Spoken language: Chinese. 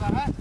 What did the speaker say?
だか。